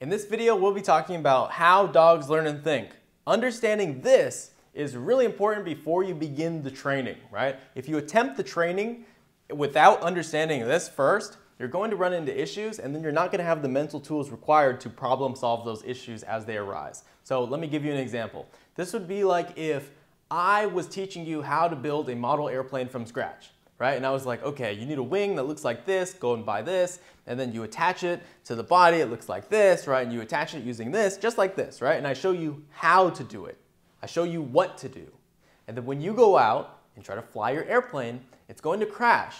In this video, we'll be talking about how dogs learn and think. Understanding this is really important before you begin the training, right? If you attempt the training without understanding this first, you're going to run into issues and then you're not going to have the mental tools required to problem solve those issues as they arise. So let me give you an example. This would be like if I was teaching you how to build a model airplane from scratch, right? And I was like, okay, you need a wing that looks like this, go and buy this, and then you attach it to the body, it looks like this, right? And you attach it using this, just like this, right? And I show you how to do it. I show you what to do. And then when you go out and try to fly your airplane, it's going to crash.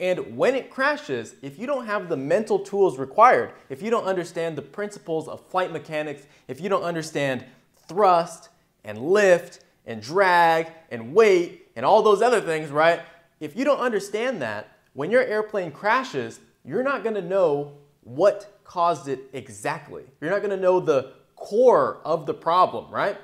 And when it crashes, if you don't have the mental tools required, if you don't understand the principles of flight mechanics, if you don't understand thrust and lift and drag and weight and all those other things, right? If you don't understand that, when your airplane crashes, you're not going to know what caused it exactly. You're not going to know the core of the problem, right?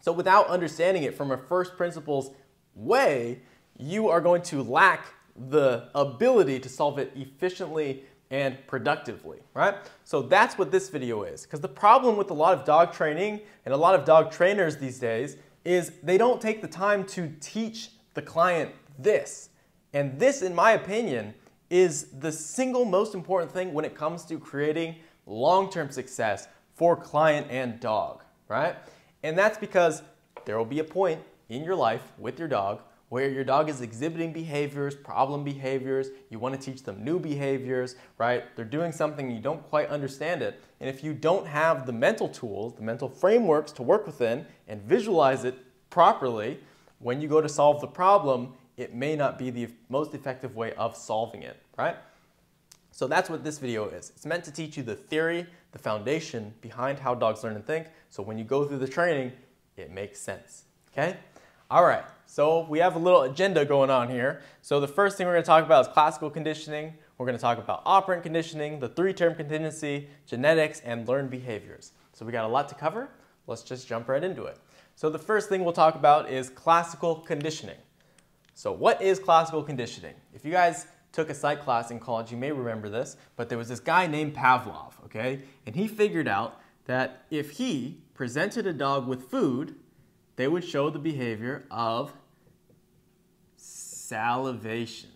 So without understanding it from a first principles way, you are going to lack the ability to solve it efficiently and productively, right? So that's what this video is. Because the problem with a lot of dog training and a lot of dog trainers these days is they don't take the time to teach the client this. And this, in my opinion, is the single most important thing when it comes to creating long-term success for client and dog, right? And that's because there will be a point in your life with your dog where your dog is exhibiting behaviors, problem behaviors, you want to teach them new behaviors, right? They're doing something you don't quite understand it. And if you don't have the mental tools, the mental frameworks to work within and visualize it properly, when you go to solve the problem, it may not be the most effective way of solving it, right? So that's what this video is. It's meant to teach you the theory, the foundation behind how dogs learn and think. So when you go through the training, it makes sense, okay? All right, so we have a little agenda going on here. So the first thing we're gonna talk about is classical conditioning. We're gonna talk about operant conditioning, the three-term contingency, genetics, and learned behaviors. So we got a lot to cover. Let's just jump right into it. So the first thing we'll talk about is classical conditioning. So what is classical conditioning? If you guys took a psych class in college, you may remember this, but there was this guy named Pavlov, okay? And he figured out that if he presented a dog with food, they would show the behavior of salivation.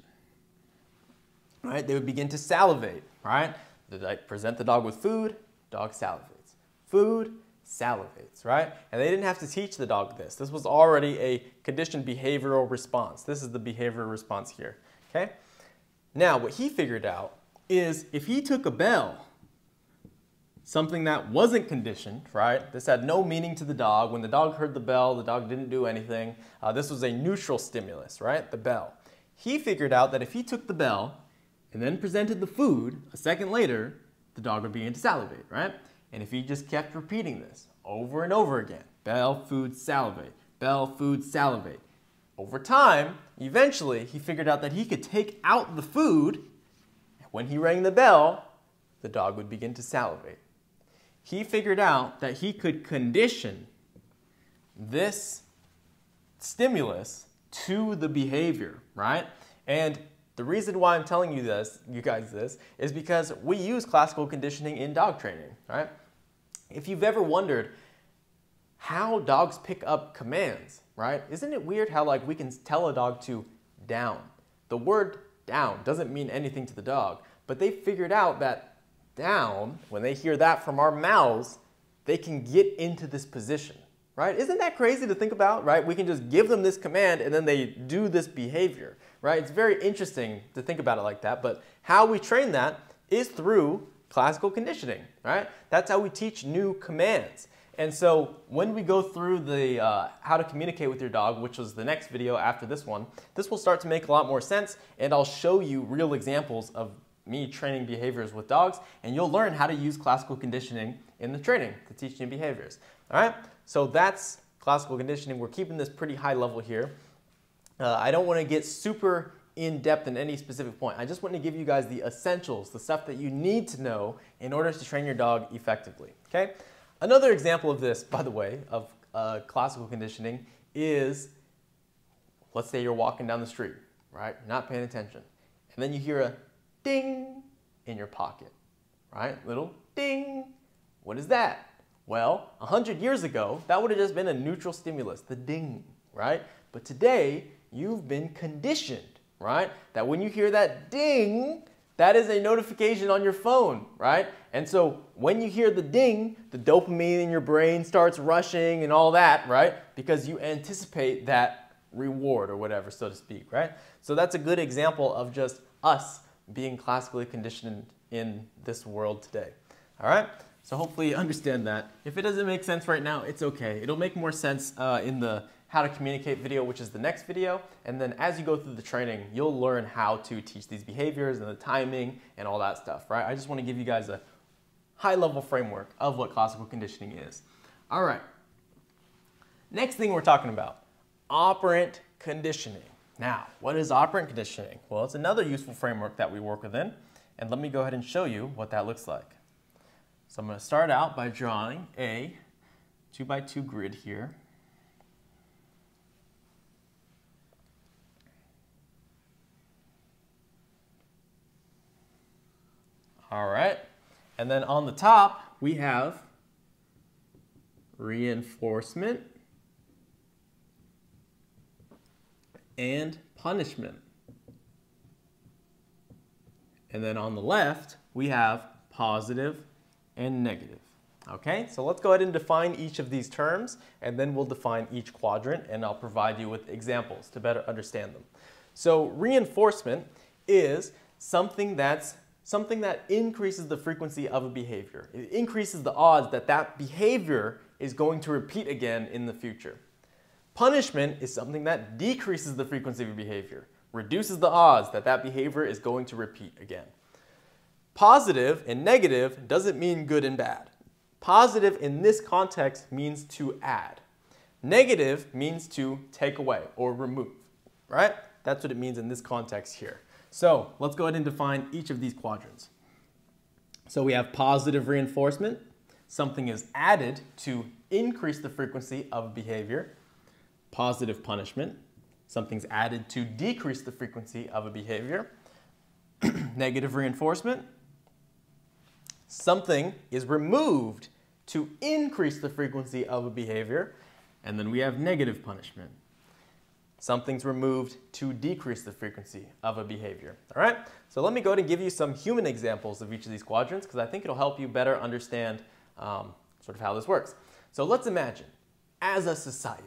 Right? They would begin to salivate, right? They present the dog with food, dog salivates. Food, salivates, right? And they didn't have to teach the dog this. This was already a conditioned behavioral response. This is the behavioral response here, okay? Now, what he figured out is if he took a bell something that wasn't conditioned, right? This had no meaning to the dog. When the dog heard the bell, the dog didn't do anything. Uh, this was a neutral stimulus, right? The bell. He figured out that if he took the bell and then presented the food a second later, the dog would begin to salivate, right? And if he just kept repeating this over and over again, bell, food, salivate, bell, food, salivate, over time, eventually, he figured out that he could take out the food. When he rang the bell, the dog would begin to salivate he figured out that he could condition this stimulus to the behavior, right? And the reason why I'm telling you this, you guys this, is because we use classical conditioning in dog training, right? If you've ever wondered how dogs pick up commands, right? Isn't it weird how like we can tell a dog to down? The word down doesn't mean anything to the dog, but they figured out that down, when they hear that from our mouths, they can get into this position, right? Isn't that crazy to think about, right? We can just give them this command and then they do this behavior, right? It's very interesting to think about it like that, but how we train that is through classical conditioning, right? That's how we teach new commands. And so when we go through the uh, how to communicate with your dog, which was the next video after this one, this will start to make a lot more sense and I'll show you real examples of me training behaviors with dogs, and you'll learn how to use classical conditioning in the training to teach new behaviors. All right, so that's classical conditioning. We're keeping this pretty high level here. Uh, I don't want to get super in depth in any specific point. I just want to give you guys the essentials, the stuff that you need to know in order to train your dog effectively. Okay. Another example of this, by the way, of uh, classical conditioning is, let's say you're walking down the street, right? Not paying attention, and then you hear a ding in your pocket, right? Little ding. What is that? Well, 100 years ago, that would have just been a neutral stimulus, the ding, right? But today, you've been conditioned, right? That when you hear that ding, that is a notification on your phone, right? And so when you hear the ding, the dopamine in your brain starts rushing and all that, right? Because you anticipate that reward or whatever, so to speak, right? So that's a good example of just us being classically conditioned in this world today. All right? So hopefully you understand that. If it doesn't make sense right now, it's okay. It'll make more sense uh, in the how to communicate video, which is the next video. And then as you go through the training, you'll learn how to teach these behaviors and the timing and all that stuff, right? I just want to give you guys a high level framework of what classical conditioning is. All right. Next thing we're talking about, operant conditioning. Now, what is operant conditioning? Well, it's another useful framework that we work within, and let me go ahead and show you what that looks like. So I'm to start out by drawing a 2 by 2 grid here. All right, and then on the top, we have reinforcement and punishment. And then on the left, we have positive and negative. Okay, so let's go ahead and define each of these terms, and then we'll define each quadrant, and I'll provide you with examples to better understand them. So reinforcement is something that's something that increases the frequency of a behavior. It increases the odds that that behavior is going to repeat again in the future. Punishment is something that decreases the frequency of a behavior, reduces the odds that that behavior is going to repeat again. Positive and negative doesn't mean good and bad. Positive in this context means to add. Negative means to take away or remove, right? That's what it means in this context here. So let's go ahead and define each of these quadrants. So we have positive reinforcement. Something is added to increase the frequency of behavior. Positive punishment. Something's added to decrease the frequency of a behavior. Negative reinforcement. Something is removed to increase the frequency of a behavior. And then we have negative punishment something's removed to decrease the frequency of a behavior. All right? So let me go ahead and give you some human examples of each of these quadrants because I think it'll help you better understand um, sort of how this works. So let's imagine, as a society,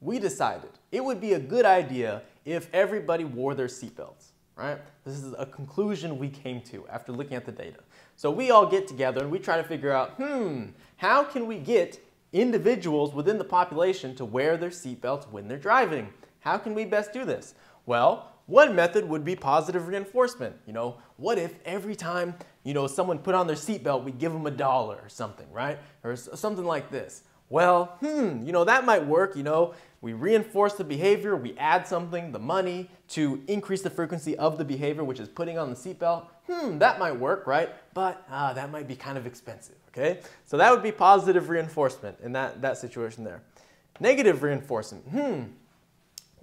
we decided it would be a good idea if everybody wore their seatbelts, right? This is a conclusion we came to after looking at the data. So we all get together and we try to figure out, hmm, how can we get individuals within the population to wear their seatbelts when they're driving? How can we best do this? Well, one method would be positive reinforcement. You know, what if every time, you know, someone put on their seatbelt, we give them a dollar or something, right? Or something like this. Well, hmm, you know, that might work, you know. We reinforce the behavior, we add something, the money, to increase the frequency of the behavior, which is putting on the seatbelt. Hmm, that might work, right? But uh, that might be kind of expensive, okay? So that would be positive reinforcement in that, that situation there. Negative reinforcement, hmm,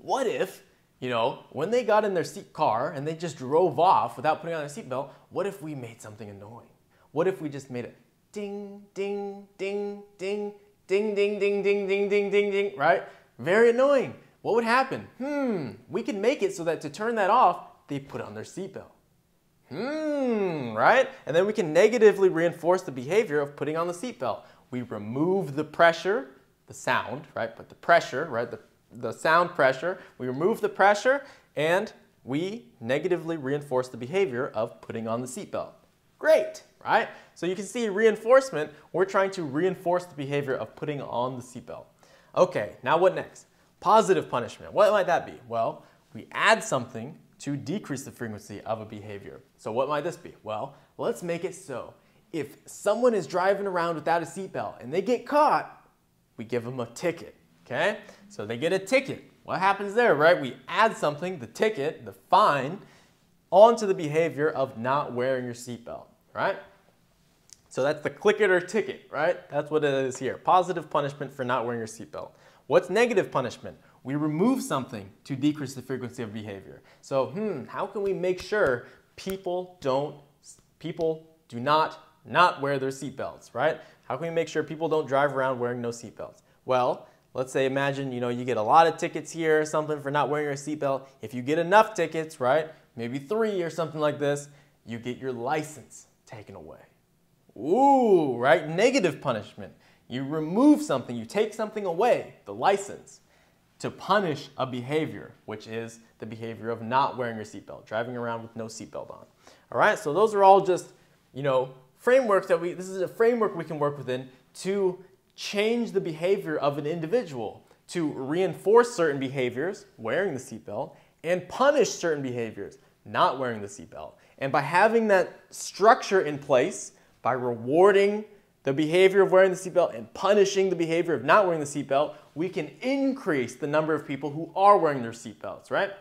what if, you know, when they got in their seat car and they just drove off without putting on their seatbelt, what if we made something annoying? What if we just made it ding, ding, ding, ding, ding, ding, ding, ding, ding, ding, ding, ding, right? Very annoying. What would happen? Hmm, we can make it so that to turn that off, they put on their seatbelt. Hmm, right? And then we can negatively reinforce the behavior of putting on the seatbelt. We remove the pressure, the sound, right? But the pressure, right? The the sound pressure, we remove the pressure, and we negatively reinforce the behavior of putting on the seatbelt. Great, right? So you can see reinforcement, we're trying to reinforce the behavior of putting on the seatbelt. Okay, now what next? Positive punishment. What might that be? Well, we add something to decrease the frequency of a behavior. So what might this be? Well, let's make it so. If someone is driving around without a seatbelt and they get caught, we give them a ticket. Okay? So they get a ticket. What happens there, right? We add something, the ticket, the fine, onto the behavior of not wearing your seatbelt, right? So that's the click it or ticket, right? That's what it is here. Positive punishment for not wearing your seatbelt. What's negative punishment? We remove something to decrease the frequency of behavior. So, hmm, how can we make sure people don't, people do not not wear their seatbelts, right? How can we make sure people don't drive around wearing no seatbelts? Well, let's say imagine, you know, you get a lot of tickets here or something for not wearing your seatbelt. If you get enough tickets, right, maybe three or something like this, you get your license taken away. Ooh, right? Negative punishment. You remove something, you take something away, the license, to punish a behavior, which is the behavior of not wearing your seatbelt, driving around with no seatbelt on. All right, so those are all just, you know, frameworks that we, this is a framework we can work within to change the behavior of an individual, to reinforce certain behaviors, wearing the seatbelt, and punish certain behaviors, not wearing the seatbelt. And by having that structure in place, by rewarding the behavior of wearing the seatbelt and punishing the behavior of not wearing the seatbelt, we can increase the number of people who are wearing their seatbelts, right?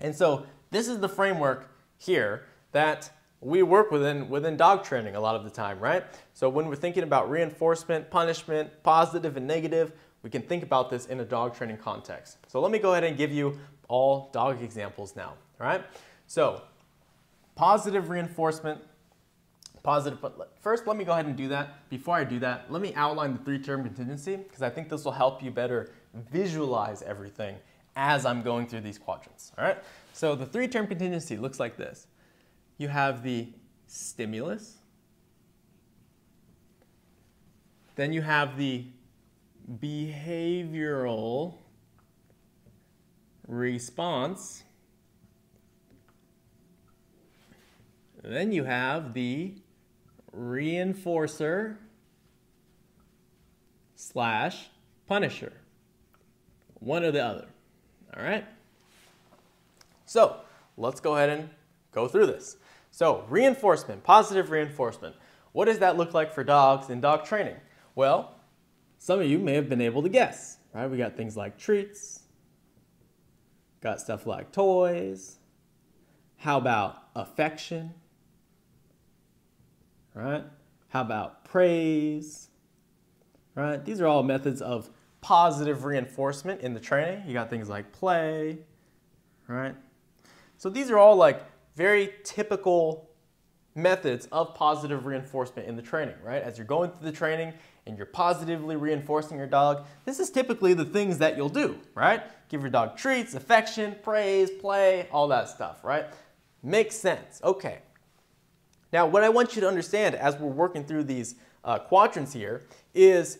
And so this is the framework here that we work within, within dog training a lot of the time, right? So when we're thinking about reinforcement, punishment, positive and negative, we can think about this in a dog training context. So let me go ahead and give you all dog examples now, all right? So positive reinforcement, positive, but first let me go ahead and do that. Before I do that, let me outline the three-term contingency because I think this will help you better visualize everything as I'm going through these quadrants, all right? So the three-term contingency looks like this you have the stimulus. Then you have the behavioral response. Then you have the reinforcer slash punisher. One or the other. All right? So let's go ahead and go through this. So reinforcement, positive reinforcement. What does that look like for dogs in dog training? Well, some of you may have been able to guess, right? We got things like treats, got stuff like toys. How about affection? Right? How about praise? Right? These are all methods of positive reinforcement in the training. You got things like play, right? So these are all like very typical methods of positive reinforcement in the training, right? As you're going through the training and you're positively reinforcing your dog, this is typically the things that you'll do, right? Give your dog treats, affection, praise, play, all that stuff, right? Makes sense. Okay. Now, what I want you to understand as we're working through these uh, quadrants here is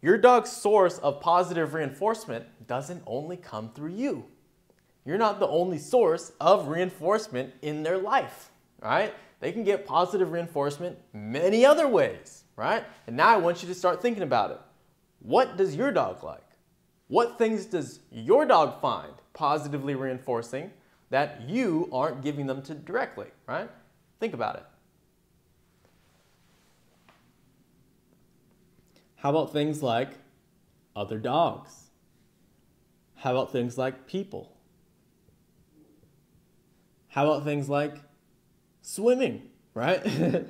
your dog's source of positive reinforcement doesn't only come through you you're not the only source of reinforcement in their life, right? They can get positive reinforcement many other ways, right? And now I want you to start thinking about it. What does your dog like? What things does your dog find positively reinforcing that you aren't giving them to directly, right? Think about it. How about things like other dogs? How about things like people? How about things like swimming, right?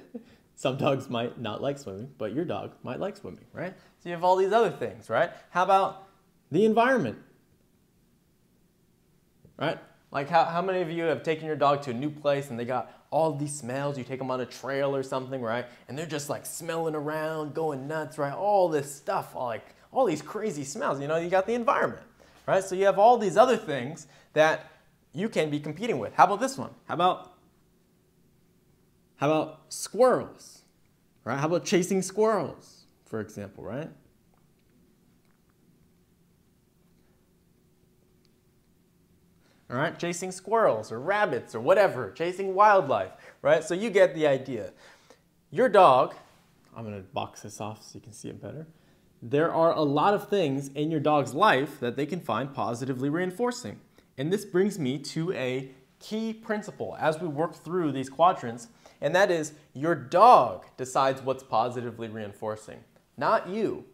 Some dogs might not like swimming, but your dog might like swimming, right? So you have all these other things, right? How about the environment, right? Like how, how many of you have taken your dog to a new place and they got all these smells? You take them on a trail or something, right? And they're just like smelling around, going nuts, right? All this stuff, like all these crazy smells. You know, you got the environment, right? So you have all these other things that you can be competing with. How about this one? How about how about squirrels? Right? How about chasing squirrels, for example, right? All right, chasing squirrels or rabbits or whatever, chasing wildlife, right? So you get the idea. Your dog, I'm gonna box this off so you can see it better. There are a lot of things in your dog's life that they can find positively reinforcing. And this brings me to a key principle as we work through these quadrants, and that is your dog decides what's positively reinforcing, not you.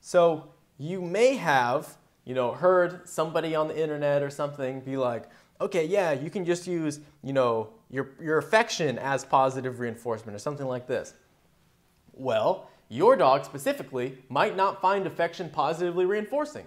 So you may have, you know, heard somebody on the internet or something be like, okay, yeah, you can just use, you know, your, your affection as positive reinforcement or something like this. Well, your dog specifically might not find affection positively reinforcing.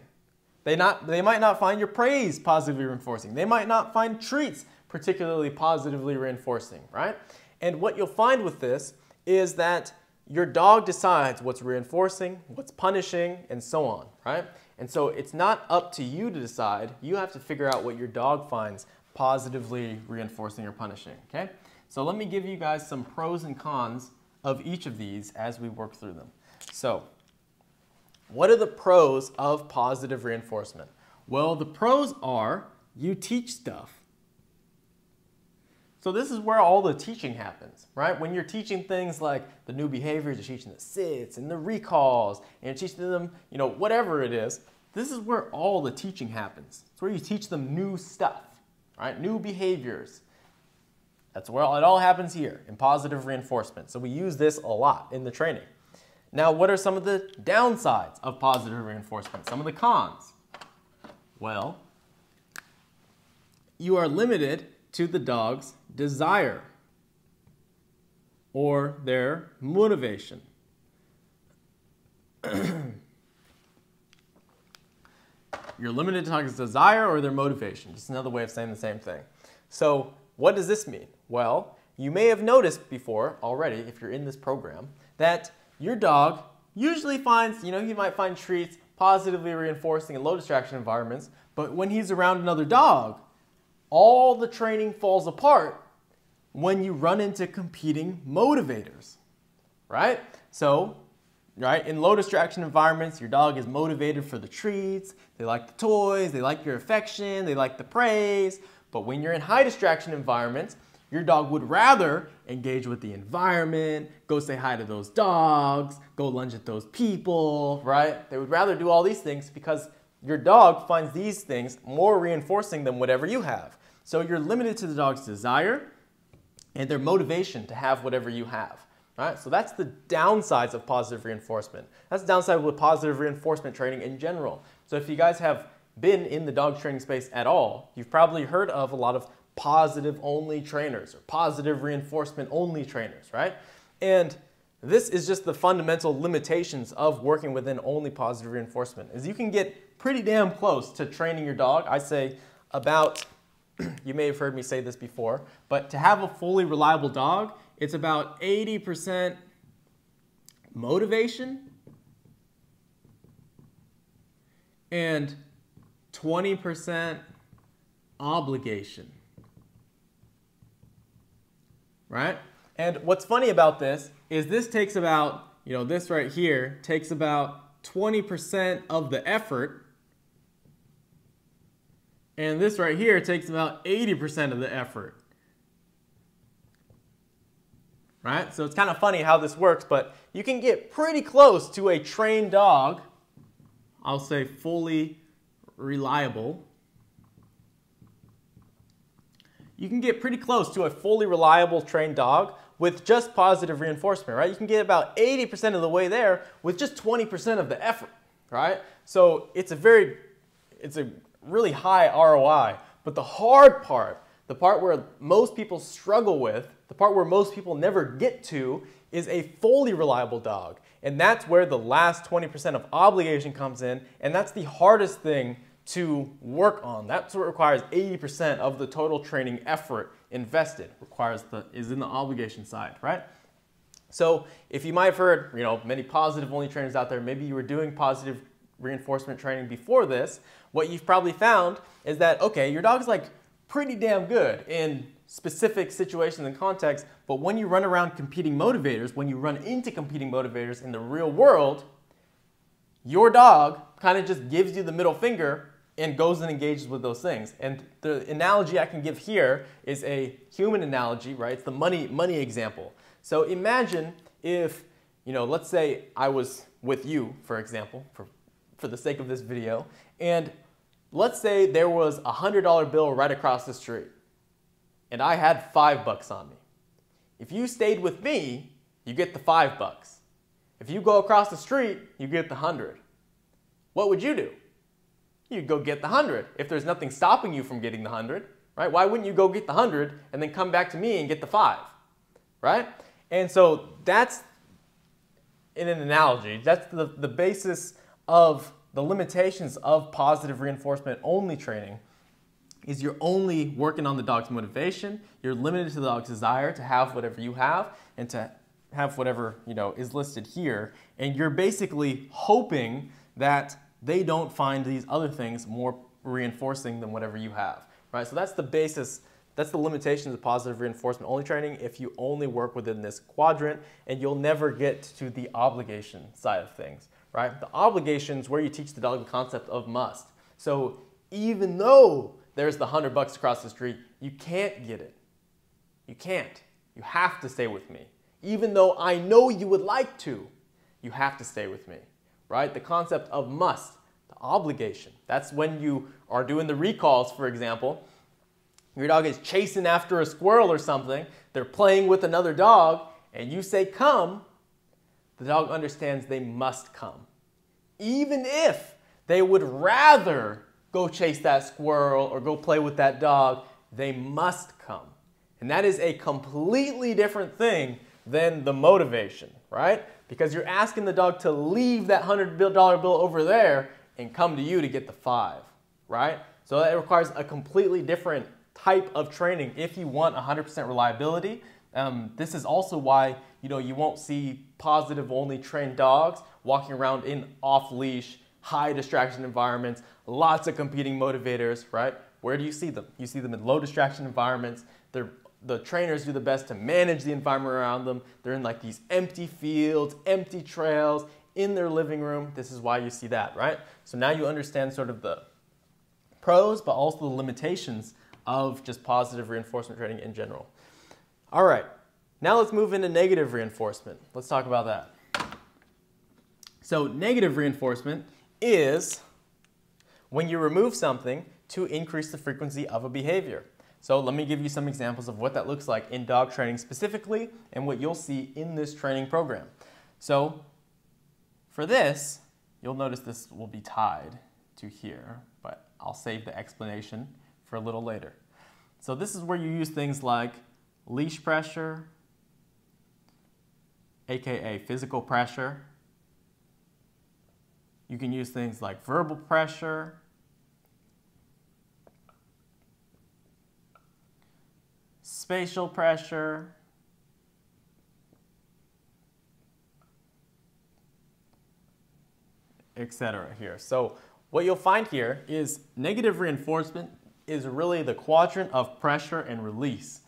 They, not, they might not find your praise positively reinforcing. They might not find treats particularly positively reinforcing, right? And what you'll find with this is that your dog decides what's reinforcing, what's punishing, and so on, right? And so it's not up to you to decide. You have to figure out what your dog finds positively reinforcing or punishing, okay? So let me give you guys some pros and cons of each of these as we work through them. So what are the pros of positive reinforcement? Well, the pros are you teach stuff. So this is where all the teaching happens, right? When you're teaching things like the new behaviors, you're teaching the sits and the recalls, and you're teaching them, you know, whatever it is, this is where all the teaching happens. It's where you teach them new stuff, right? New behaviors. That's where it all happens here in positive reinforcement. So we use this a lot in the training. Now, what are some of the downsides of positive reinforcement? Some of the cons? Well, you are limited to the dog's desire or their motivation. You're limited to the dog's desire or their motivation. Just another way of saying the same thing. So what does this mean? Well, you may have noticed before already, if you're in this program, that your dog usually finds, you know, he might find treats positively reinforcing in low distraction environments, but when he's around another dog, all the training falls apart when you run into competing motivators, right? So, right, in low distraction environments, your dog is motivated for the treats, they like the toys, they like your affection, they like the praise, but when you're in high distraction environments, your dog would rather engage with the environment, go say hi to those dogs, go lunge at those people, right? They would rather do all these things because your dog finds these things more reinforcing than whatever you have. So you're limited to the dog's desire and their motivation to have whatever you have. Right? So that's the downsides of positive reinforcement. That's the downside with positive reinforcement training in general. So if you guys have been in the dog training space at all, you've probably heard of a lot of positive only trainers or positive reinforcement only trainers, right? And this is just the fundamental limitations of working within only positive reinforcement is you can get pretty damn close to training your dog. I say about, you may have heard me say this before, but to have a fully reliable dog, it's about 80% motivation and 20% obligation right? And what's funny about this is this takes about, you know, this right here takes about 20% of the effort. And this right here takes about 80% of the effort. Right? So it's kind of funny how this works, but you can get pretty close to a trained dog. I'll say fully reliable you can get pretty close to a fully reliable trained dog with just positive reinforcement, right? You can get about 80% of the way there with just 20% of the effort, right? So it's a very, it's a really high ROI. But the hard part, the part where most people struggle with, the part where most people never get to, is a fully reliable dog. And that's where the last 20% of obligation comes in, and that's the hardest thing to work on. That's what requires 80% of the total training effort invested, requires the, is in the obligation side, right? So if you might have heard, you know, many positive only trainers out there, maybe you were doing positive reinforcement training before this, what you've probably found is that, okay, your dog's like pretty damn good in specific situations and contexts, but when you run around competing motivators, when you run into competing motivators in the real world, your dog kind of just gives you the middle finger and goes and engages with those things. And the analogy I can give here is a human analogy, right? It's the money, money example. So imagine if, you know, let's say I was with you, for example, for, for the sake of this video, and let's say there was a $100 bill right across the street, and I had five bucks on me. If you stayed with me, you get the five bucks. If you go across the street, you get the hundred. What would you do? You go get the 100 if there's nothing stopping you from getting the 100, right? Why wouldn't you go get the 100 and then come back to me and get the 5, right? And so that's, in an analogy, that's the, the basis of the limitations of positive reinforcement only training is you're only working on the dog's motivation, you're limited to the dog's desire to have whatever you have and to have whatever, you know, is listed here, and you're basically hoping that they don't find these other things more reinforcing than whatever you have, right? So that's the basis, that's the limitations of positive reinforcement only training if you only work within this quadrant and you'll never get to the obligation side of things, right? The obligations where you teach the dog the concept of must. So even though there's the hundred bucks across the street, you can't get it. You can't. You have to stay with me. Even though I know you would like to, you have to stay with me, right? The concept of must, the obligation. That's when you are doing the recalls, for example. Your dog is chasing after a squirrel or something, they're playing with another dog, and you say, come, the dog understands they must come. Even if they would rather go chase that squirrel or go play with that dog, they must come. And that is a completely different thing than the motivation, right? Because you're asking the dog to leave that $100 bill over there and come to you to get the five, right? So that requires a completely different type of training if you want 100% reliability. Um, this is also why you know you won't see positive only trained dogs walking around in off leash, high distraction environments, lots of competing motivators, right? Where do you see them? You see them in low distraction environments. They're the trainers do the best to manage the environment around them. They're in like these empty fields, empty trails, in their living room. This is why you see that, right? So now you understand sort of the pros, but also the limitations of just positive reinforcement training in general. All right, now let's move into negative reinforcement. Let's talk about that. So negative reinforcement is when you remove something to increase the frequency of a behavior. So let me give you some examples of what that looks like in dog training specifically and what you'll see in this training program. So for this, you'll notice this will be tied to here, but I'll save the explanation for a little later. So this is where you use things like leash pressure, aka physical pressure. You can use things like verbal pressure, spatial pressure, etc. here. So what you'll find here is negative reinforcement is really the quadrant of pressure and release.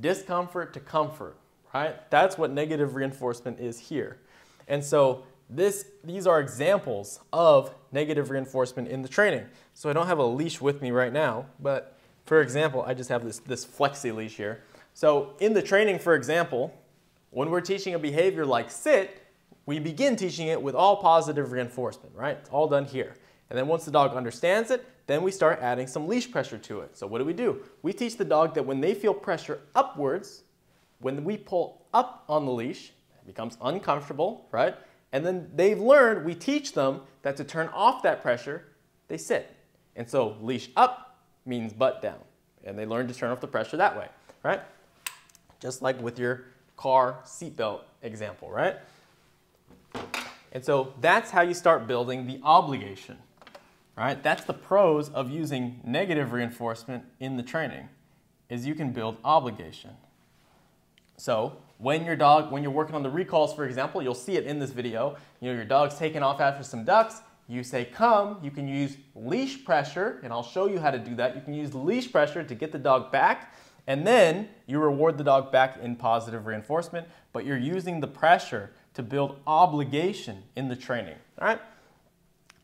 Discomfort to comfort, right? That's what negative reinforcement is here. And so this, these are examples of negative reinforcement in the training. So I don't have a leash with me right now, but for example, I just have this, this flexi leash here. So in the training, for example, when we're teaching a behavior like sit, we begin teaching it with all positive reinforcement, right? It's all done here. And then once the dog understands it, then we start adding some leash pressure to it. So what do we do? We teach the dog that when they feel pressure upwards, when we pull up on the leash, it becomes uncomfortable, right? And then they've learned, we teach them that to turn off that pressure, they sit. And so leash up, means butt down. And they learn to turn off the pressure that way, right? Just like with your car seatbelt example, right? And so that's how you start building the obligation, right? That's the pros of using negative reinforcement in the training, is you can build obligation. So when your dog, when you're working on the recalls, for example, you'll see it in this video, you know, your dog's taking off after some ducks, you say come, you can use leash pressure, and I'll show you how to do that. You can use leash pressure to get the dog back, and then you reward the dog back in positive reinforcement, but you're using the pressure to build obligation in the training, all right?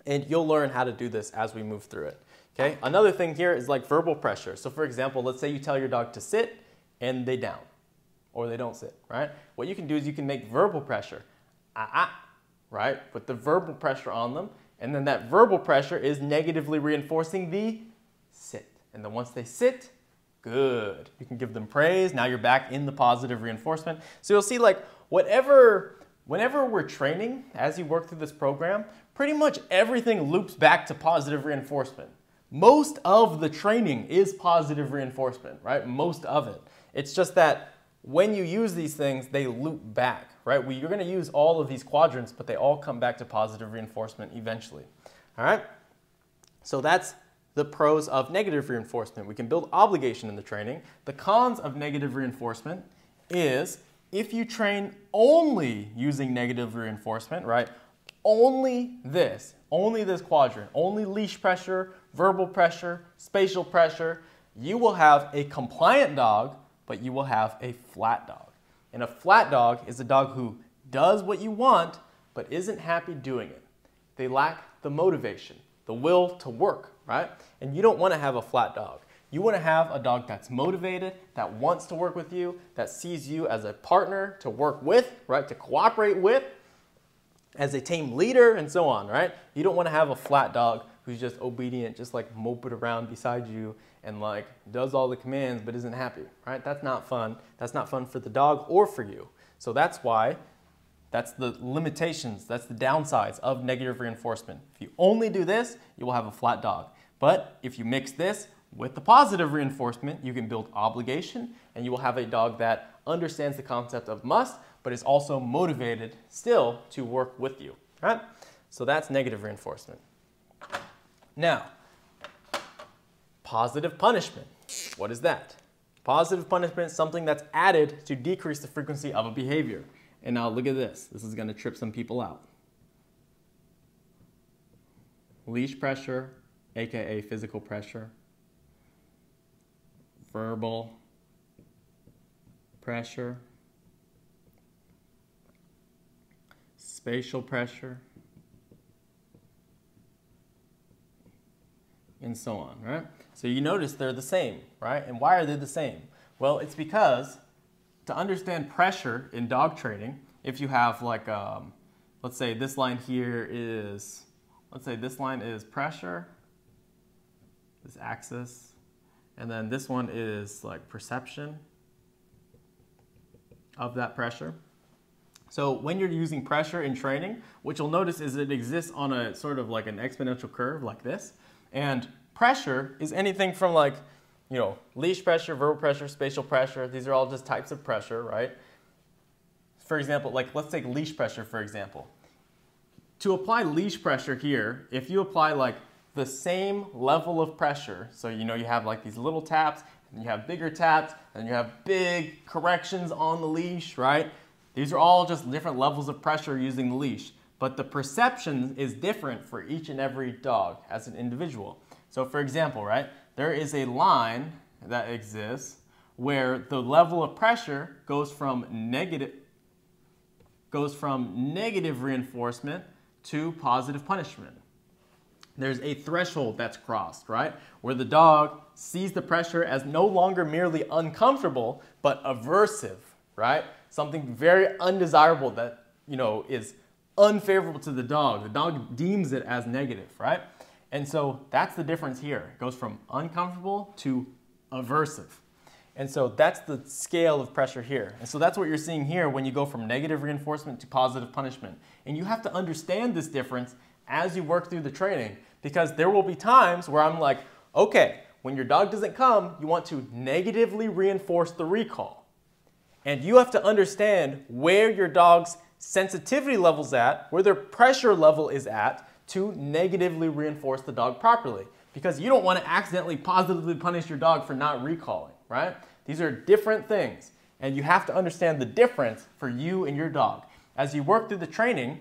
And you'll learn how to do this as we move through it, okay? Another thing here is like verbal pressure. So for example, let's say you tell your dog to sit and they down, or they don't sit, right? What you can do is you can make verbal pressure, ah, ah, right? Put the verbal pressure on them, and then that verbal pressure is negatively reinforcing the sit. And then once they sit, good. You can give them praise. Now you're back in the positive reinforcement. So you'll see like whatever, whenever we're training, as you work through this program, pretty much everything loops back to positive reinforcement. Most of the training is positive reinforcement, right? Most of it. It's just that when you use these things, they loop back right? We, you're going to use all of these quadrants, but they all come back to positive reinforcement eventually, all right? So that's the pros of negative reinforcement. We can build obligation in the training. The cons of negative reinforcement is if you train only using negative reinforcement, right? Only this, only this quadrant, only leash pressure, verbal pressure, spatial pressure, you will have a compliant dog, but you will have a flat dog. And a flat dog is a dog who does what you want, but isn't happy doing it. They lack the motivation, the will to work, right? And you don't want to have a flat dog. You want to have a dog that's motivated, that wants to work with you, that sees you as a partner to work with, right? To cooperate with, as a team leader, and so on, right? You don't want to have a flat dog who's just obedient, just like moping around beside you and like does all the commands but isn't happy, right? That's not fun. That's not fun for the dog or for you. So that's why that's the limitations, that's the downsides of negative reinforcement. If you only do this, you will have a flat dog. But if you mix this with the positive reinforcement, you can build obligation and you will have a dog that understands the concept of must, but is also motivated still to work with you, right? So that's negative reinforcement. Now, positive punishment. What is that? Positive punishment is something that's added to decrease the frequency of a behavior. And now look at this. This is going to trip some people out. Leash pressure, aka physical pressure. Verbal pressure. Spatial pressure. And so on, right? So you notice they're the same, right? And why are they the same? Well, it's because to understand pressure in dog training, if you have like, um, let's say this line here is, let's say this line is pressure, this axis, and then this one is like perception of that pressure. So when you're using pressure in training, what you'll notice is it exists on a sort of like an exponential curve like this. And pressure is anything from like you know, leash pressure, verbal pressure, spatial pressure, these are all just types of pressure, right? For example, like let's take leash pressure for example. To apply leash pressure here, if you apply like the same level of pressure, so you know you have like these little taps, and you have bigger taps, and you have big corrections on the leash, right? These are all just different levels of pressure using the leash. But the perception is different for each and every dog as an individual. So for example, right, there is a line that exists where the level of pressure goes from negative goes from negative reinforcement to positive punishment. There's a threshold that's crossed, right? Where the dog sees the pressure as no longer merely uncomfortable, but aversive, right? Something very undesirable that, you know, is unfavorable to the dog. The dog deems it as negative, right? And so that's the difference here. It goes from uncomfortable to aversive. And so that's the scale of pressure here. And so that's what you're seeing here when you go from negative reinforcement to positive punishment. And you have to understand this difference as you work through the training because there will be times where I'm like, okay, when your dog doesn't come, you want to negatively reinforce the recall. And you have to understand where your dog's sensitivity level's at, where their pressure level is at, to negatively reinforce the dog properly because you don't want to accidentally positively punish your dog for not recalling, right? These are different things and you have to understand the difference for you and your dog. As you work through the training,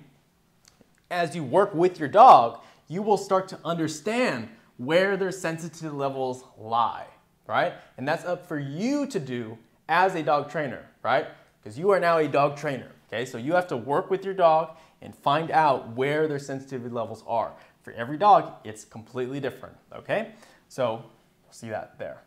as you work with your dog, you will start to understand where their sensitivity levels lie, right? And that's up for you to do as a dog trainer, right? Because you are now a dog trainer, okay? So you have to work with your dog and find out where their sensitivity levels are. For every dog, it's completely different, okay? So see that there.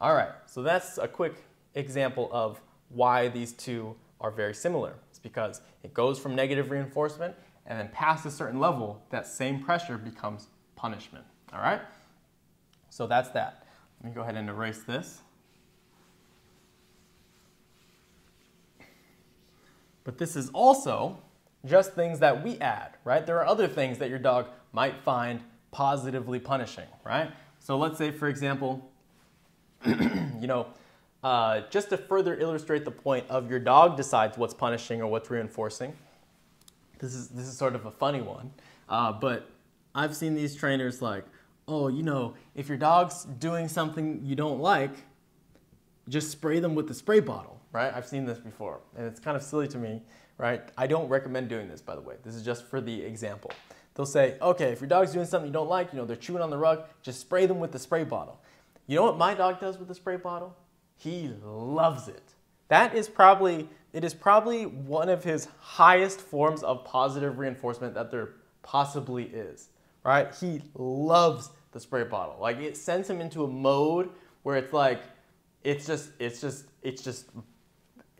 All right, so that's a quick example of why these two are very similar. It's because it goes from negative reinforcement and then past a certain level, that same pressure becomes punishment, all right? So that's that. Let me go ahead and erase this. But this is also just things that we add, right? There are other things that your dog might find positively punishing, right? So let's say, for example, you know, uh, just to further illustrate the point of your dog decides what's punishing or what's reinforcing. This is this is sort of a funny one, uh, but I've seen these trainers like, oh, you know, if your dog's doing something you don't like, just spray them with the spray bottle right? I've seen this before, and it's kind of silly to me, right? I don't recommend doing this, by the way. This is just for the example. They'll say, okay, if your dog's doing something you don't like, you know, they're chewing on the rug, just spray them with the spray bottle. You know what my dog does with the spray bottle? He loves it. That is probably, it is probably one of his highest forms of positive reinforcement that there possibly is, right? He loves the spray bottle. Like it sends him into a mode where it's like, it's just, it's just, it's just,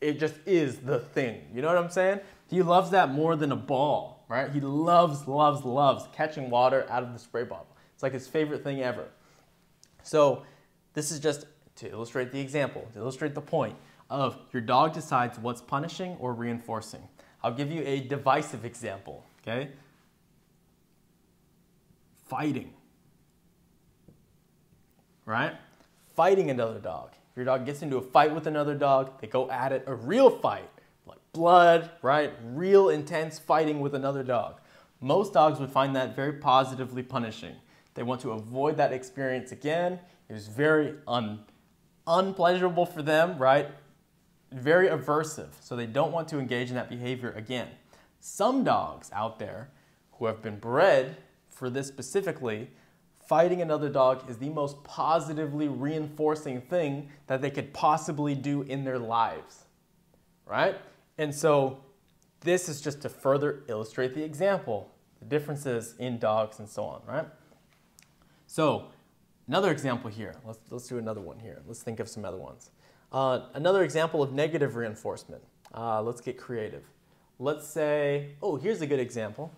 it just is the thing. You know what I'm saying? He loves that more than a ball, right? He loves, loves, loves catching water out of the spray bottle. It's like his favorite thing ever. So this is just to illustrate the example, to illustrate the point of your dog decides what's punishing or reinforcing. I'll give you a divisive example, okay? Fighting, right? Fighting another dog. If your dog gets into a fight with another dog, they go at it, a real fight, like blood, right? Real intense fighting with another dog. Most dogs would find that very positively punishing. They want to avoid that experience again. It was very un, unpleasurable for them, right? Very aversive, so they don't want to engage in that behavior again. Some dogs out there who have been bred for this specifically fighting another dog is the most positively reinforcing thing that they could possibly do in their lives, right? And so this is just to further illustrate the example, the differences in dogs and so on, right? So another example here, let's, let's do another one here. Let's think of some other ones. Uh, another example of negative reinforcement. Uh, let's get creative. Let's say, oh, here's a good example.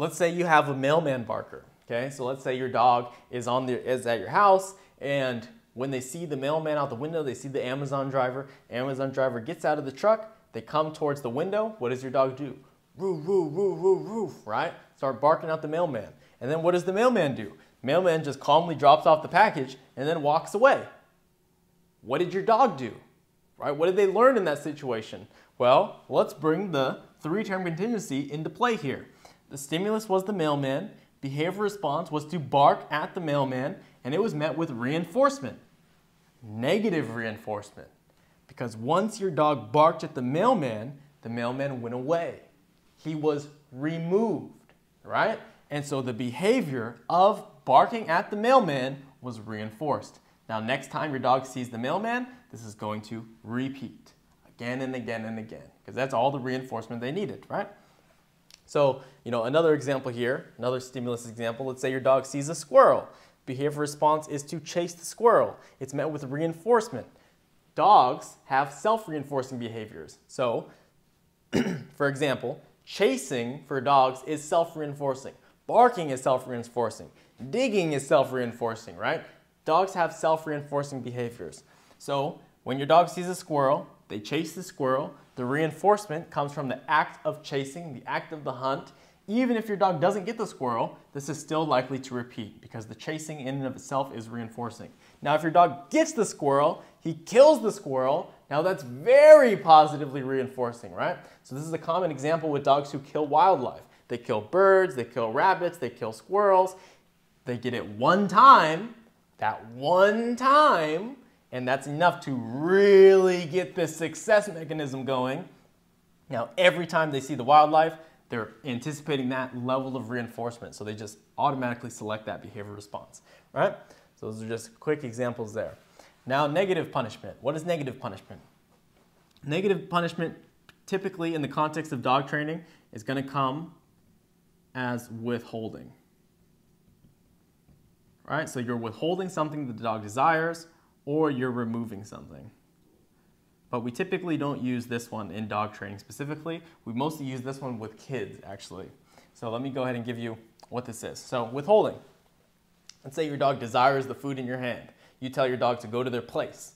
Let's say you have a mailman barker. Okay, so let's say your dog is on the is at your house, and when they see the mailman out the window, they see the Amazon driver. Amazon driver gets out of the truck. They come towards the window. What does your dog do? Roof, roof, roof, roof, roof, right? Start barking at the mailman. And then what does the mailman do? Mailman just calmly drops off the package and then walks away. What did your dog do? Right? What did they learn in that situation? Well, let's bring the three-term contingency into play here. The stimulus was the mailman, behavior response was to bark at the mailman, and it was met with reinforcement. Negative reinforcement. Because once your dog barked at the mailman, the mailman went away. He was removed, right? And so the behavior of barking at the mailman was reinforced. Now, next time your dog sees the mailman, this is going to repeat again and again and again because that's all the reinforcement they needed, right? So, you know, another example here, another stimulus example, let's say your dog sees a squirrel. Behavior response is to chase the squirrel. It's met with reinforcement. Dogs have self-reinforcing behaviors. So, for example, chasing for dogs is self-reinforcing. Barking is self-reinforcing. Digging is self-reinforcing, right? Dogs have self-reinforcing behaviors. So, when your dog sees a squirrel, they chase the squirrel, the reinforcement comes from the act of chasing, the act of the hunt. Even if your dog doesn't get the squirrel, this is still likely to repeat because the chasing in and of itself is reinforcing. Now, if your dog gets the squirrel, he kills the squirrel, now that's very positively reinforcing, right? So this is a common example with dogs who kill wildlife. They kill birds, they kill rabbits, they kill squirrels. They get it one time, that one time, and that's enough to really get this success mechanism going. Now, every time they see the wildlife, they're anticipating that level of reinforcement, so they just automatically select that behavior response, right? So those are just quick examples there. Now, negative punishment. What is negative punishment? Negative punishment, typically in the context of dog training, is going to come as withholding. Right? So you're withholding something that the dog desires, or you're removing something. But we typically don't use this one in dog training specifically. We mostly use this one with kids, actually. So let me go ahead and give you what this is. So withholding. Let's say your dog desires the food in your hand. You tell your dog to go to their place.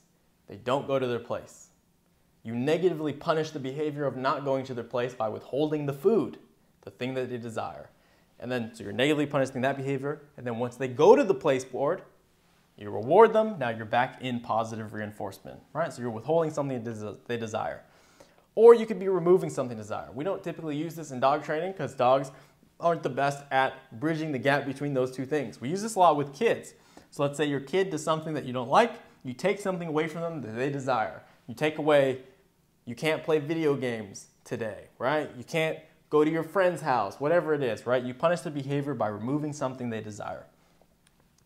They don't go to their place. You negatively punish the behavior of not going to their place by withholding the food, the thing that they desire. And then, so you're negatively punishing that behavior. And then once they go to the place board, you reward them, now you're back in positive reinforcement, right? So you're withholding something they desire. Or you could be removing something desire. We don't typically use this in dog training because dogs aren't the best at bridging the gap between those two things. We use this a lot with kids. So let's say your kid does something that you don't like, you take something away from them that they desire. You take away, you can't play video games today, right? You can't go to your friend's house, whatever it is, right? You punish the behavior by removing something they desire.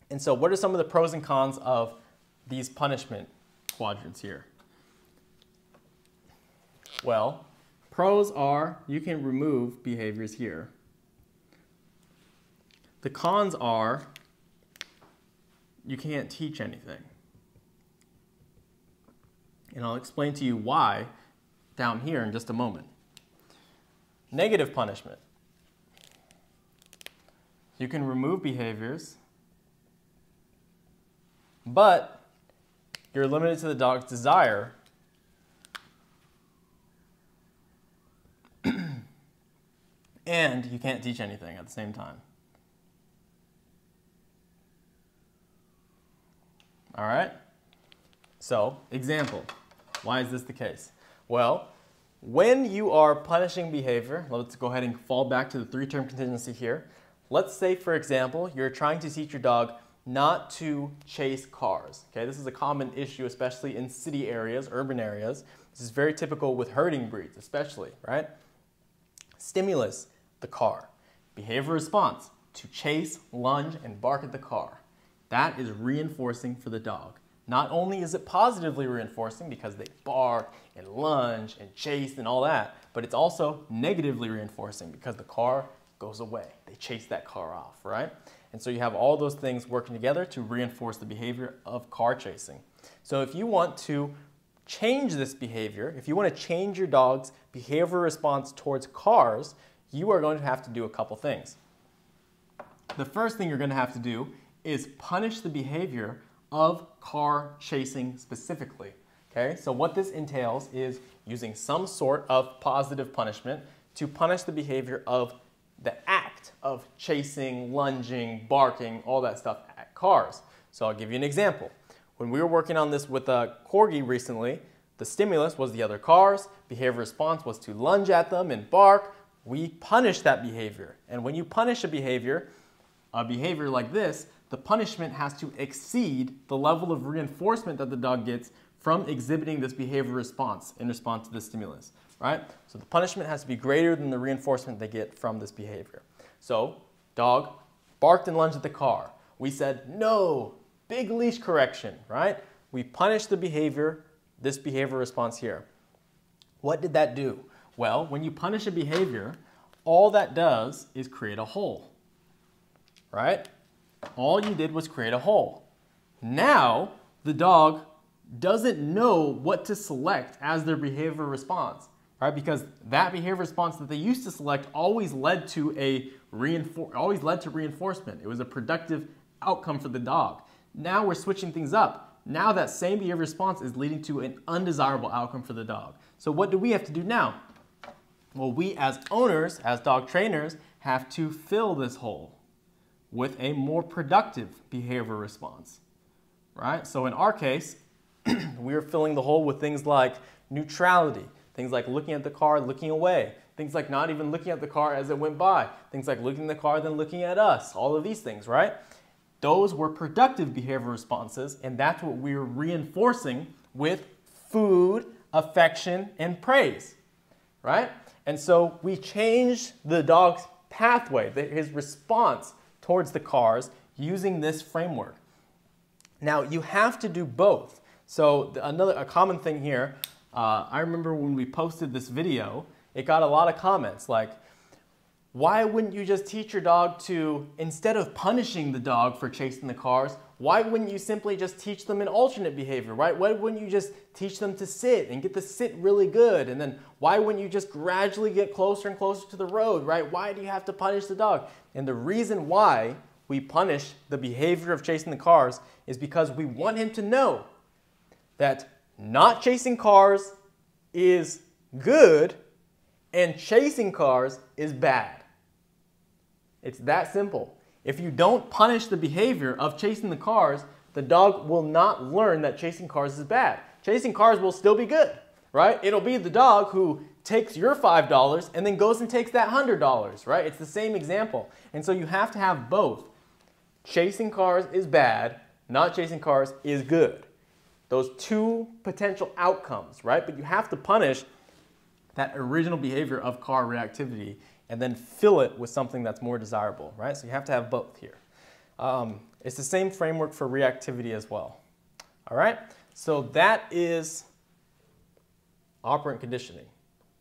And so, what are some of the pros and cons of these punishment quadrants here? Well, pros are you can remove behaviors here. The cons are you can't teach anything. And I'll explain to you why down here in just a moment. Negative punishment. You can remove behaviors, but you're limited to the dog's desire and you can't teach anything at the same time. All right? So, example. Why is this the case? Well, when you are punishing behavior, let's go ahead and fall back to the three-term contingency here. Let's say, for example, you're trying to teach your dog not to chase cars. Okay, this is a common issue, especially in city areas, urban areas. This is very typical with herding breeds, especially, right? Stimulus, the car. Behavior response, to chase, lunge, and bark at the car. That is reinforcing for the dog. Not only is it positively reinforcing because they bark and lunge and chase and all that, but it's also negatively reinforcing because the car goes away. They chase that car off, right? And so you have all those things working together to reinforce the behavior of car chasing. So if you want to change this behavior, if you want to change your dog's behavior response towards cars, you are going to have to do a couple things. The first thing you're going to have to do is punish the behavior of car chasing specifically. Okay, so what this entails is using some sort of positive punishment to punish the behavior of the act of chasing, lunging, barking, all that stuff at cars. So I'll give you an example. When we were working on this with a corgi recently, the stimulus was the other cars, behavior response was to lunge at them and bark. We punish that behavior. And when you punish a behavior, a behavior like this, the punishment has to exceed the level of reinforcement that the dog gets from exhibiting this behavior response in response to the stimulus, right? So the punishment has to be greater than the reinforcement they get from this behavior. So, dog barked and lunged at the car. We said, no, big leash correction, right? We punished the behavior, this behavior response here. What did that do? Well, when you punish a behavior, all that does is create a hole, right? All you did was create a hole. Now, the dog doesn't know what to select as their behavior response, right? Because that behavior response that they used to select always led to a reinfor- always led to reinforcement. It was a productive outcome for the dog. Now we're switching things up. Now that same behavior response is leading to an undesirable outcome for the dog. So what do we have to do now? Well, we as owners, as dog trainers, have to fill this hole with a more productive behavior response, right? So in our case, we are filling the hole with things like neutrality, things like looking at the car, looking away, things like not even looking at the car as it went by, things like looking at the car, then looking at us, all of these things, right? Those were productive behavior responses, and that's what we're reinforcing with food, affection, and praise, right? And so we change the dog's pathway, his response towards the cars using this framework. Now, you have to do both. So another a common thing here, uh, I remember when we posted this video, it got a lot of comments like, why wouldn't you just teach your dog to, instead of punishing the dog for chasing the cars, why wouldn't you simply just teach them an alternate behavior, right? Why wouldn't you just teach them to sit and get the sit really good? And then why wouldn't you just gradually get closer and closer to the road, right? Why do you have to punish the dog? And the reason why we punish the behavior of chasing the cars is because we want him to know that not chasing cars is good and chasing cars is bad. It's that simple. If you don't punish the behavior of chasing the cars, the dog will not learn that chasing cars is bad. Chasing cars will still be good, right? It'll be the dog who takes your $5 and then goes and takes that $100, right? It's the same example. And so you have to have both. Chasing cars is bad, not chasing cars is good. Those two potential outcomes, right? But you have to punish that original behavior of car reactivity and then fill it with something that's more desirable, right? So you have to have both here. Um, it's the same framework for reactivity as well. All right, so that is operant conditioning.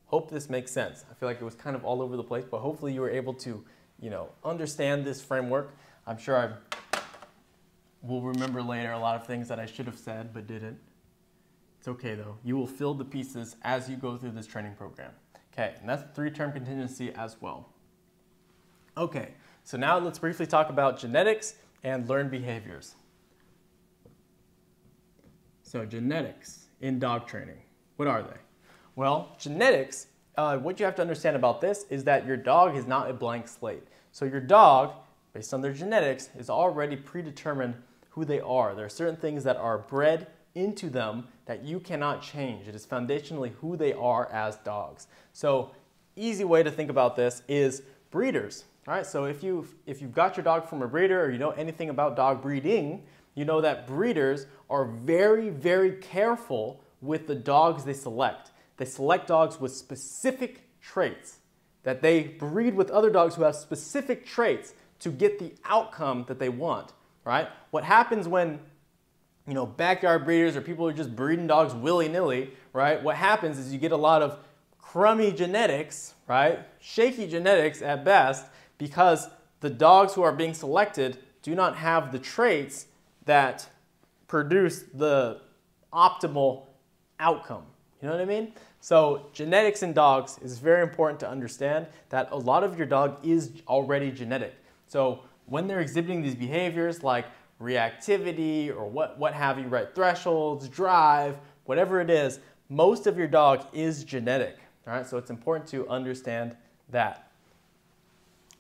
Hope this makes sense. I feel like it was kind of all over the place, but hopefully you were able to, you know, understand this framework. I'm sure I will remember later a lot of things that I should have said but didn't. It's okay though. You will fill the pieces as you go through this training program. Okay, and that's three-term contingency as well. Okay, so now let's briefly talk about genetics and learned behaviors. So genetics in dog training, what are they? Well, genetics, uh, what you have to understand about this is that your dog is not a blank slate. So your dog, based on their genetics, is already predetermined who they are. There are certain things that are bred into them that you cannot change. It is foundationally who they are as dogs. So easy way to think about this is breeders. All right, so if you've, if you've got your dog from a breeder or you know anything about dog breeding, you know that breeders are very, very careful with the dogs they select. They select dogs with specific traits, that they breed with other dogs who have specific traits to get the outcome that they want, right? What happens when you know, backyard breeders or people who are just breeding dogs willy-nilly, right? What happens is you get a lot of crummy genetics, right? Shaky genetics at best because the dogs who are being selected do not have the traits that produce the optimal outcome. You know what I mean? So genetics in dogs is very important to understand that a lot of your dog is already genetic. So when they're exhibiting these behaviors like reactivity or what, what have you, right? Thresholds, drive, whatever it is, most of your dog is genetic. All right, so it's important to understand that.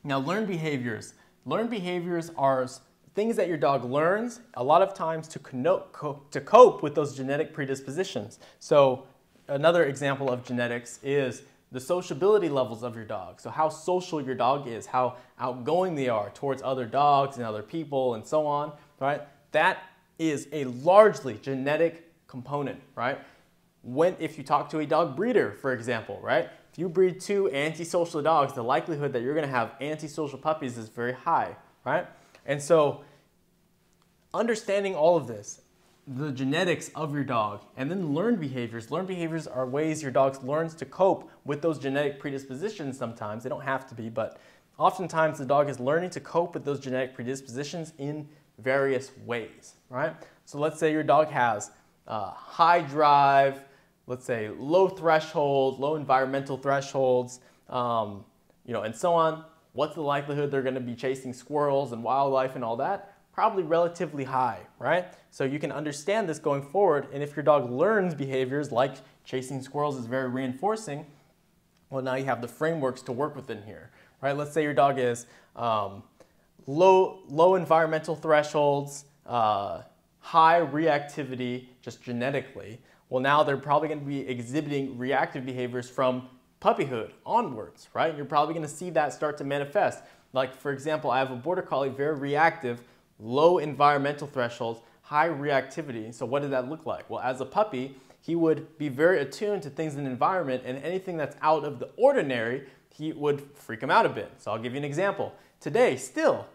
Now, learned behaviors. Learned behaviors are things that your dog learns a lot of times to, to cope with those genetic predispositions. So another example of genetics is the sociability levels of your dog. So how social your dog is, how outgoing they are towards other dogs and other people and so on right? That is a largely genetic component, right? When, if you talk to a dog breeder, for example, right? If you breed two antisocial dogs, the likelihood that you're gonna have antisocial puppies is very high, right? And so understanding all of this, the genetics of your dog, and then learned behaviors. Learned behaviors are ways your dog learns to cope with those genetic predispositions sometimes. They don't have to be, but oftentimes the dog is learning to cope with those genetic predispositions in various ways, right? So let's say your dog has uh, high drive, let's say low threshold, low environmental thresholds, um, you know, and so on. What's the likelihood they're going to be chasing squirrels and wildlife and all that? Probably relatively high, right? So you can understand this going forward. And if your dog learns behaviors like chasing squirrels is very reinforcing, well, now you have the frameworks to work within here, right? Let's say your dog is um, low, low environmental thresholds, uh, high reactivity just genetically, well now they're probably going to be exhibiting reactive behaviors from puppyhood onwards, right? You're probably going to see that start to manifest. Like for example, I have a border collie, very reactive, low environmental thresholds, high reactivity. So what did that look like? Well, as a puppy, he would be very attuned to things in the environment and anything that's out of the ordinary, he would freak him out a bit. So I'll give you an example. Today, still,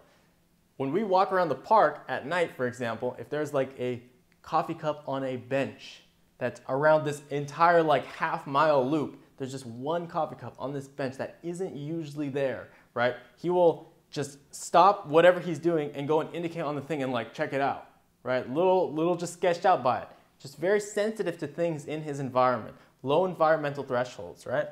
when we walk around the park at night, for example, if there's like a coffee cup on a bench that's around this entire like half mile loop, there's just one coffee cup on this bench that isn't usually there, right? He will just stop whatever he's doing and go and indicate on the thing and like check it out, right? Little, little just sketched out by it. Just very sensitive to things in his environment. Low environmental thresholds, right?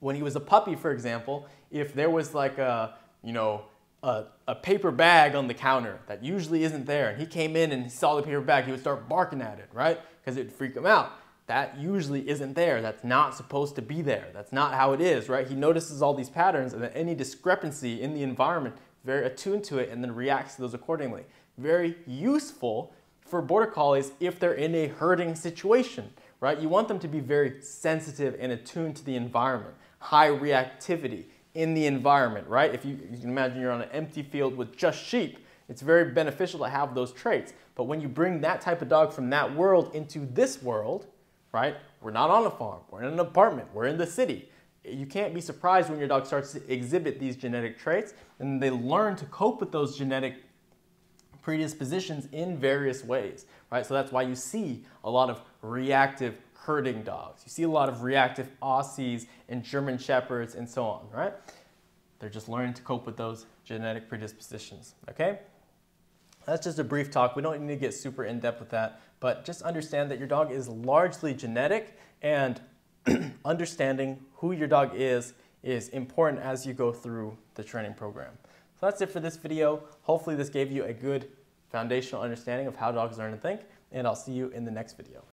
When he was a puppy, for example, if there was like a, you know, a, a, paper bag on the counter that usually isn't there. And he came in and he saw the paper bag, he would start barking at it, right? Because it'd freak him out. That usually isn't there. That's not supposed to be there. That's not how it is, right? He notices all these patterns and any discrepancy in the environment, very attuned to it and then reacts to those accordingly. Very useful for border collies if they're in a herding situation, right? You want them to be very sensitive and attuned to the environment, high reactivity, in the environment, right? If you, you, can imagine you're on an empty field with just sheep, It's very beneficial to have those traits. But when you bring that type of dog from that world into this world, right? We're not on a farm, we're in an apartment, we're in the city. You can't be surprised when your dog starts to exhibit these genetic traits and they learn to cope with those genetic predispositions in various ways, right? So that's why you see a lot of reactive herding dogs. You see a lot of reactive Aussies and German Shepherds and so on, right? They're just learning to cope with those genetic predispositions, okay? That's just a brief talk. We don't need to get super in depth with that, but just understand that your dog is largely genetic and understanding who your dog is is important as you go through the training program. So that's it for this video. Hopefully this gave you a good foundational understanding of how dogs learn and think, and I'll see you in the next video.